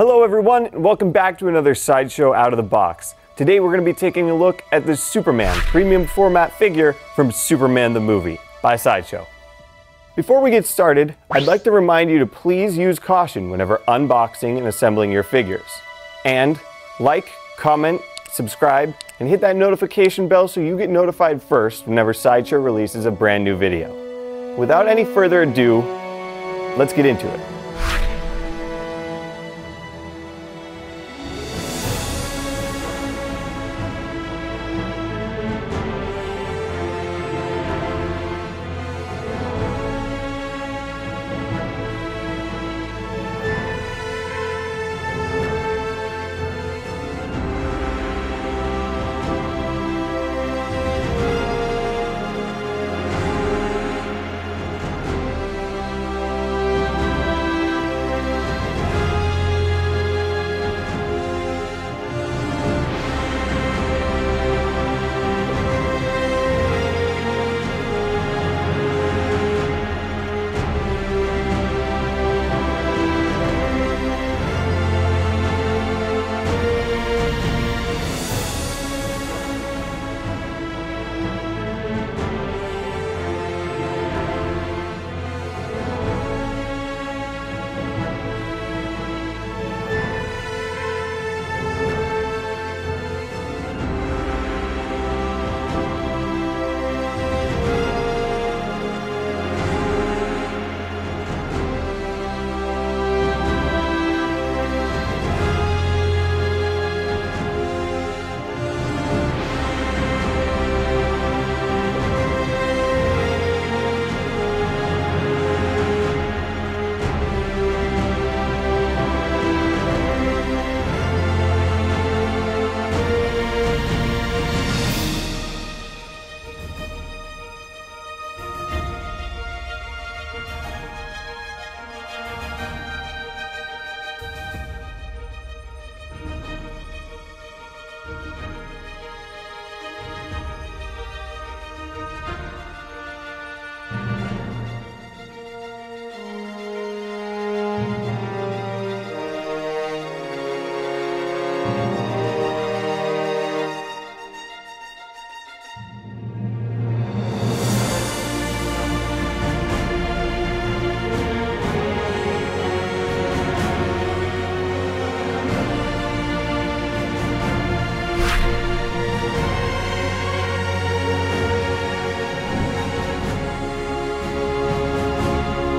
Hello everyone, and welcome back to another Sideshow Out of the Box. Today we're going to be taking a look at the Superman premium format figure from Superman the Movie by Sideshow. Before we get started, I'd like to remind you to please use caution whenever unboxing and assembling your figures. And like, comment, subscribe, and hit that notification bell so you get notified first whenever Sideshow releases a brand new video. Without any further ado, let's get into it.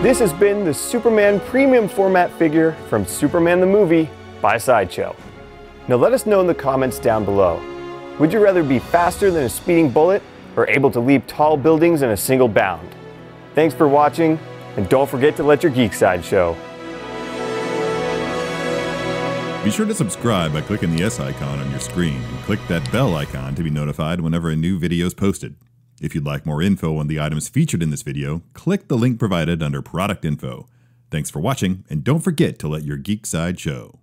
This has been the Superman Premium Format figure from Superman the Movie by Sideshow. Now let us know in the comments down below. Would you rather be faster than a speeding bullet or able to leap tall buildings in a single bound? Thanks for watching, and don't forget to let your geek side show. Be sure to subscribe by clicking the S icon on your screen and click that bell icon to be notified whenever a new video is posted. If you'd like more info on the items featured in this video, click the link provided under product info. Thanks for watching, and don't forget to let your geek side show.